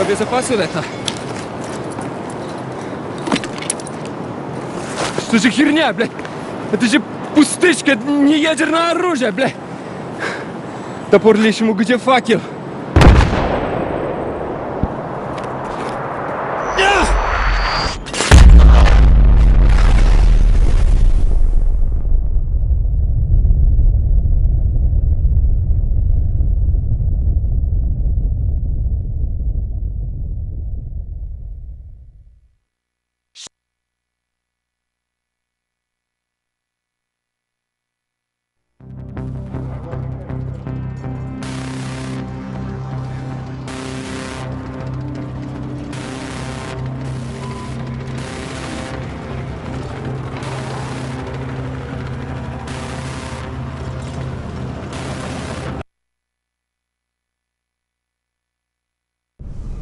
Обезопасил это! Что же херня, блядь? Это же пустышка, это не ядерное оружие, блядь! Топор лишь ему где факел?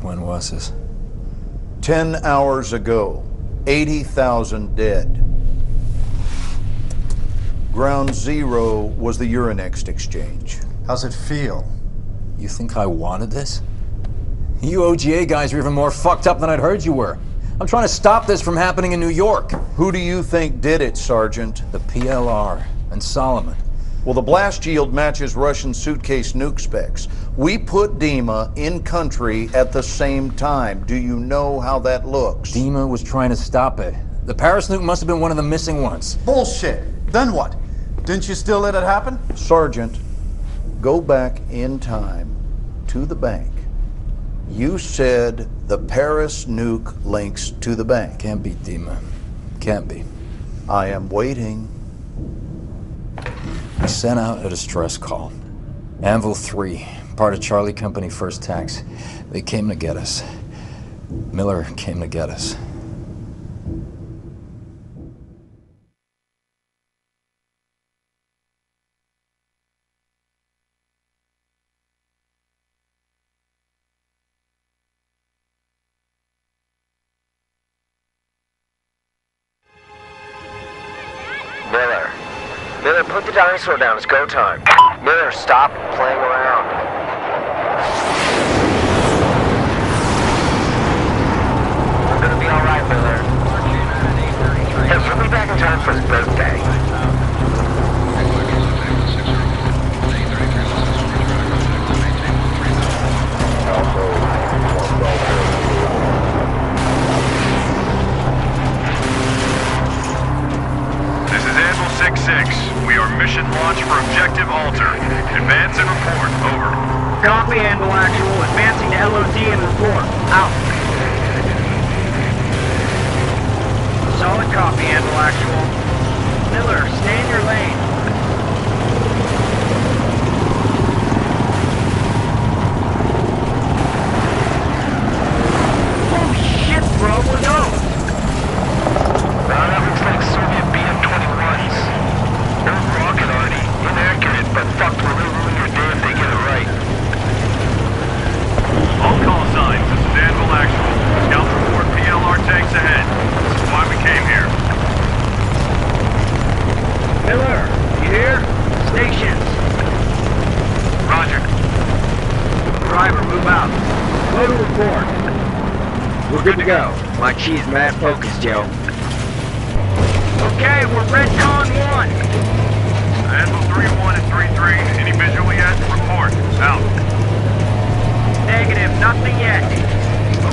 When was this? 10 hours ago, 80,000 dead. Ground zero was the Euronext exchange. How's it feel? You think I wanted this? You OGA guys are even more fucked up than I'd heard you were. I'm trying to stop this from happening in New York. Who do you think did it, Sergeant? The PLR and Solomon. Well, the blast yield matches Russian suitcase nuke specs. We put Dima in country at the same time. Do you know how that looks? Dima was trying to stop it. The Paris nuke must have been one of the missing ones. Bullshit. Then what? Didn't you still let it happen? Sergeant, go back in time to the bank. You said the Paris nuke links to the bank. Can't be Dima. Can't be. I am waiting. We sent out a distress call. Anvil 3, part of Charlie Company First Tanks. They came to get us. Miller came to get us. Miller. Miller, put the dinosaur down. It's go time. Miller, stop playing around. We're gonna be alright, Miller. Hey, we'll be back in time for his birthday. This is Anvil 6-6. We are mission launch for Objective Alter. Advance and report. Over. Copy, Anvil Actual. Advancing to LOD and report. Out. Solid copy, Anvil Actual. Miller, stay in your lane. Holy shit, bro, we're go! Wow, that looks like Soviet BM-21s. They're rocket arty. Inaccurate, but fuck, we're gonna ruin your day if they get it right. All call signs. This is Anvil Actual. Scouts report PLR tanks ahead. This is why we came here. Miller, you hear? Stations. Roger. Driver, move out. Go to report. We're good to go. Cheese mad focused, yo. Okay, we're Redcon 1. Anvil 3-1 and 3-3. Any visual yet? Report. Out. Negative, nothing yet.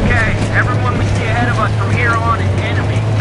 Okay, everyone we see ahead of us from here on is enemy.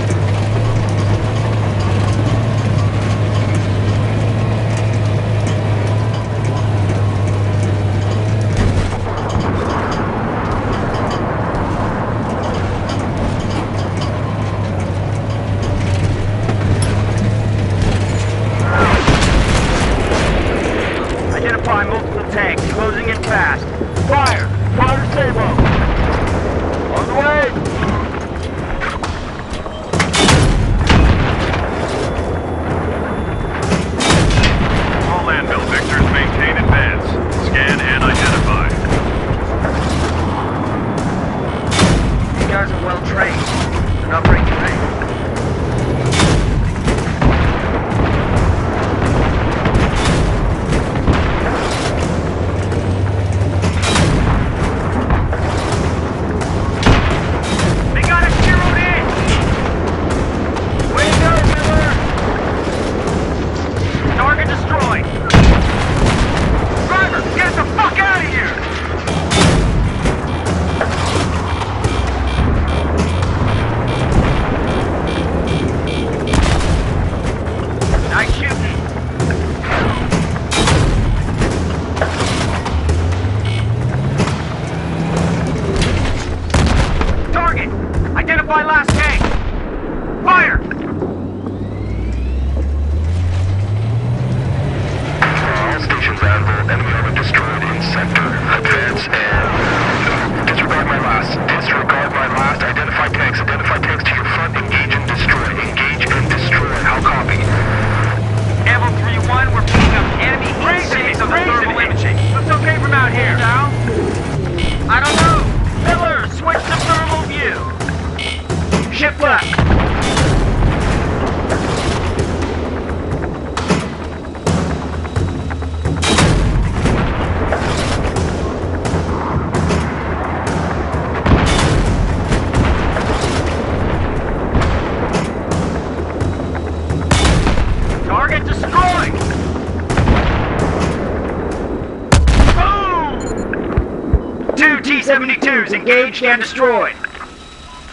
T-72s and destroyed.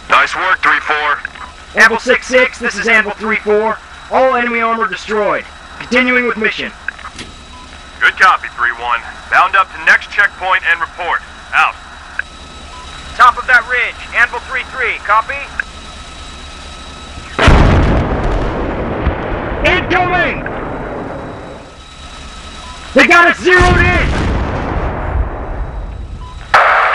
Nice work, 3-4. Anvil 6-6, this is Anvil 3-4. All enemy armor destroyed. Continuing with mission. Good copy, 3-1. Bound up to next checkpoint and report. Out. Top of that ridge, Anvil 3-3, copy? Incoming! They got us zeroed in!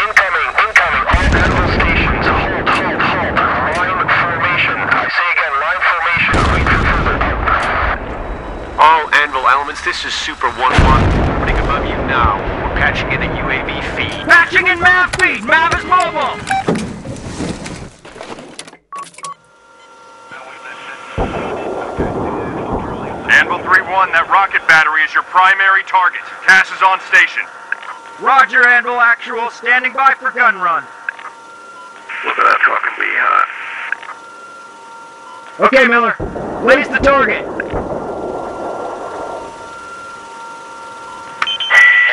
Incoming, incoming. All Anvil stations. Hold, hold, hold. Line formation. I say again, line formation. Wait for further. Out. All Anvil elements, this is Super 1-1. Reporting above you now. We're patching in a UAV feed. Patching in MAV feed! MAV is mobile! Anvil 3-1, that rocket battery is your primary target. CAS is on station. Roger, Anvil Actual, standing by for gun run. Look at that fucking bee, huh? Okay, Miller. Blaze the target.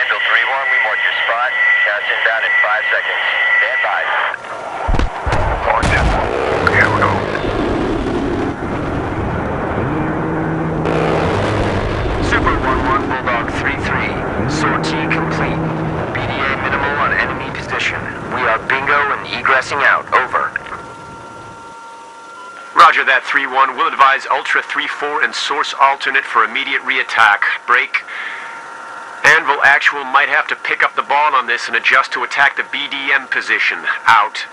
Anvil 3-1, we mark your Count inbound in five seconds. Stand by. Marked. Here we go. Super 1-1, Bulldog 3-3. Sortie complete. BDA minimal on enemy position. We are bingo and egressing out. Over. Roger that, 3-1. We'll advise Ultra 3-4 and Source Alternate for immediate re-attack. Break. Anvil Actual might have to pick up the ball on this and adjust to attack the BDM position. Out.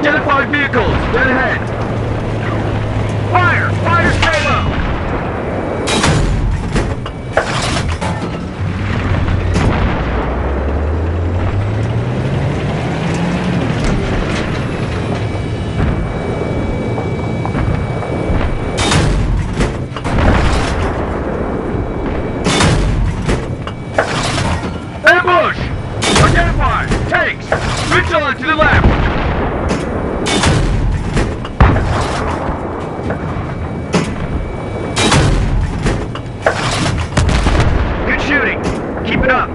Identify vehicles. Dead ahead. Fire! Fire Sabot! Ambush! Identify! Tanks! Switch on to the left! Good shooting. Keep it up.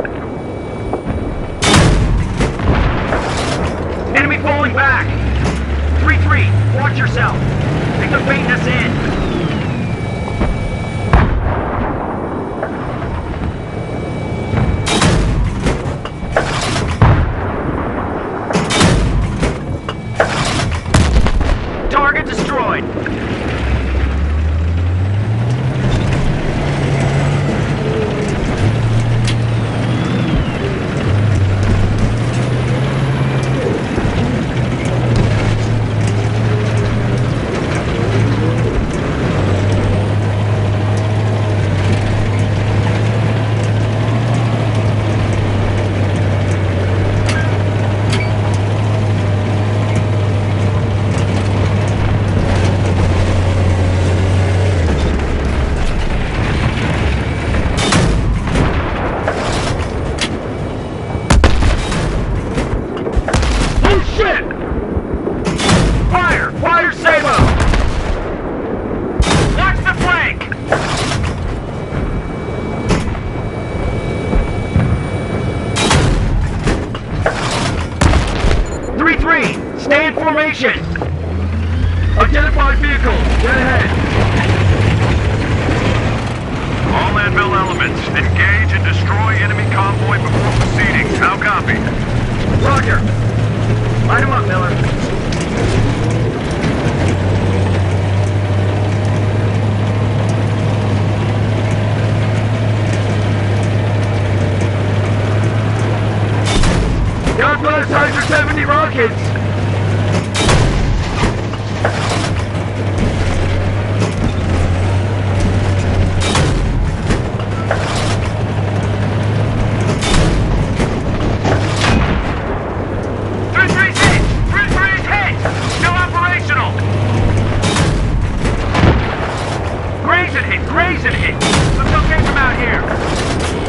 Enemy falling back. 3-3. Watch yourself. Think they're baiting us in. Target destroyed. Oh shit! Fire! Fire Sabot! Watch the flank. Three three. Formation. Identify vehicles. Dead ahead. All Anvil elements, engage and destroy enemy convoy before proceeding. How copy? Roger. Line him up, Miller. Hydra 70 rockets! Grazing hit. Grazing hit. Looks okay from out here.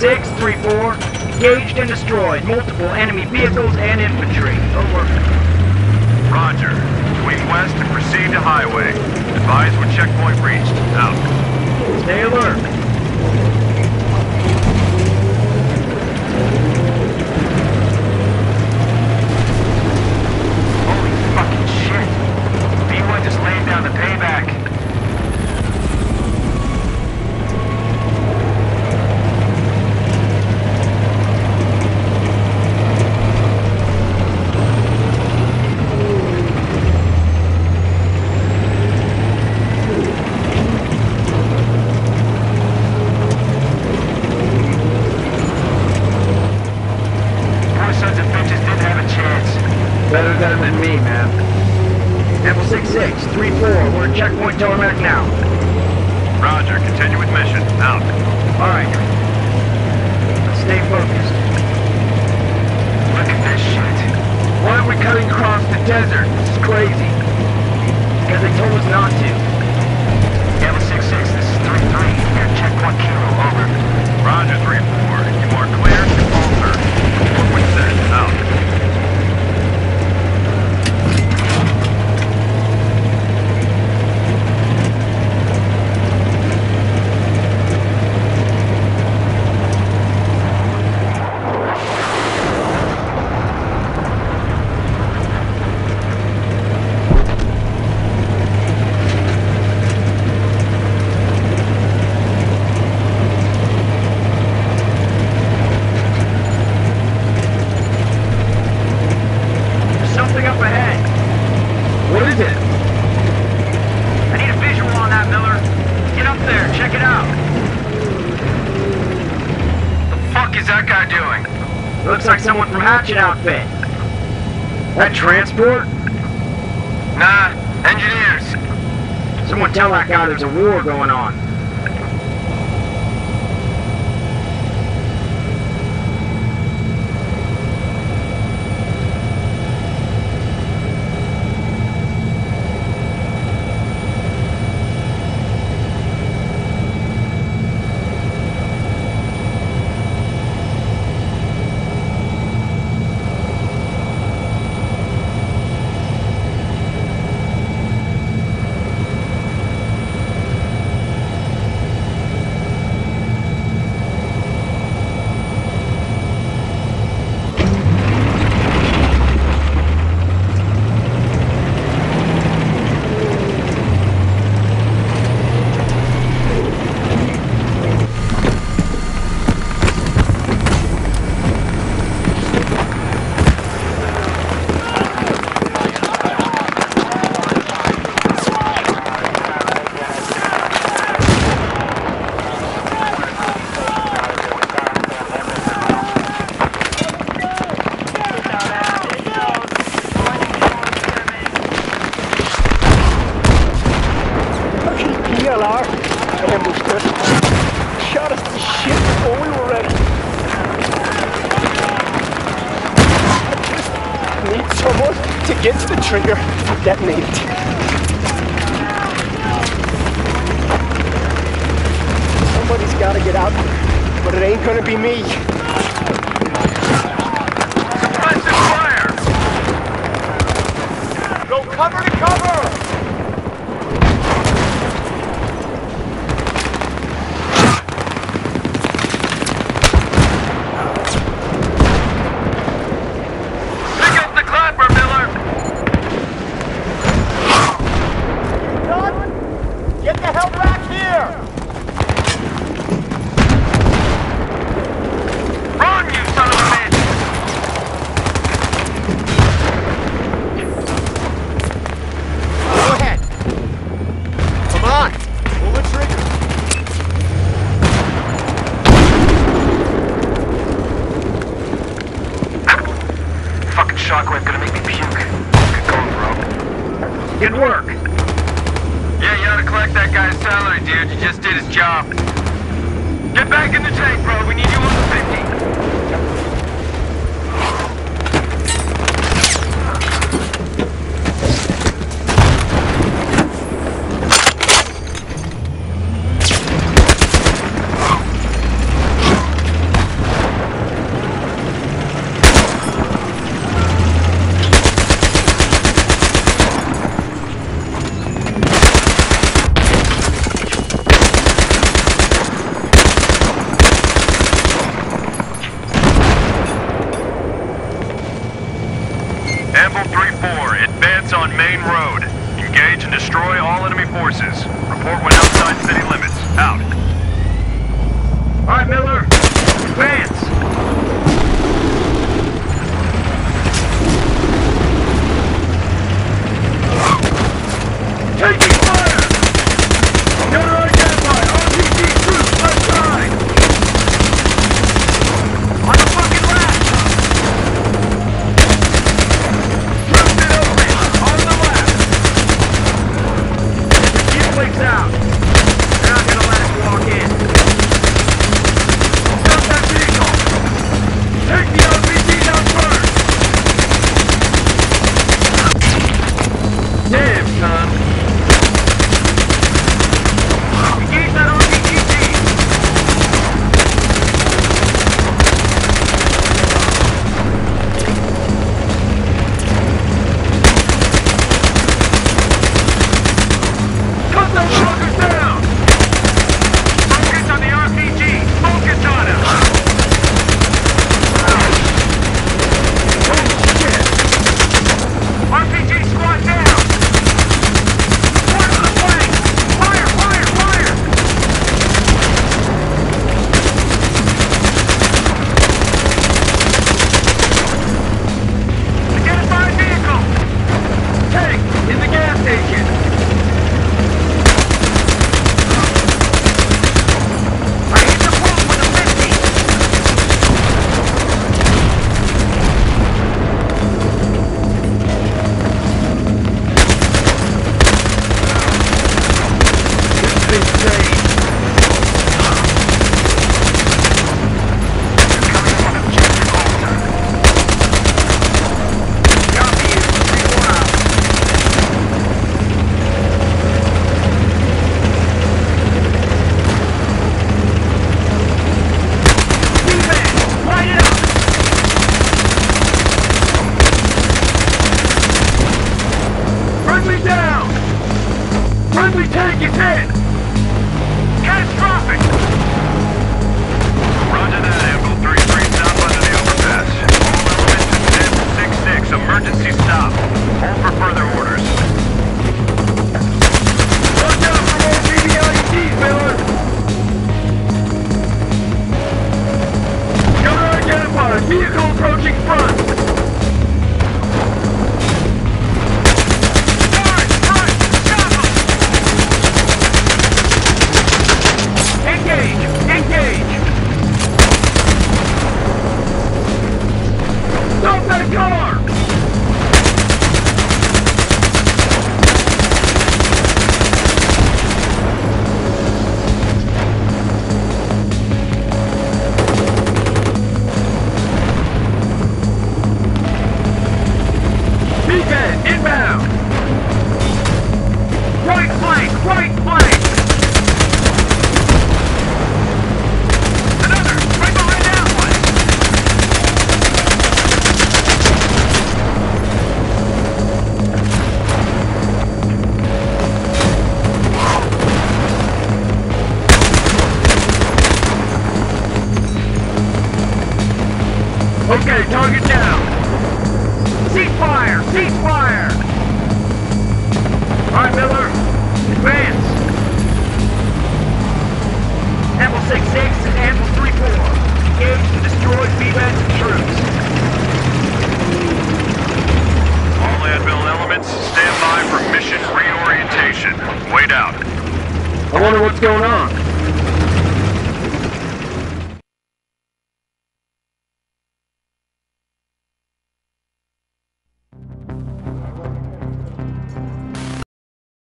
634, engaged and destroyed multiple enemy vehicles and infantry. Over. Roger. Swing west and proceed to highway. Advise when checkpoint reached. Out. Stay alert. Holy fucking shit! B one just laid down the payback. tarmac now. Roger, continue with mission. Out. All right. Stay focused. Look at this shit. Why are we cutting across the desert? This is crazy. Because they told us not to. Devil 6-6, this is 3-3. Near checkpoint Kilo, over. Roger, 3-4. You are clear to alter. What was that? Looks like someone from Hatchet Outfit. That transport? Nah, engineers. Someone tell that guy there's a war going on.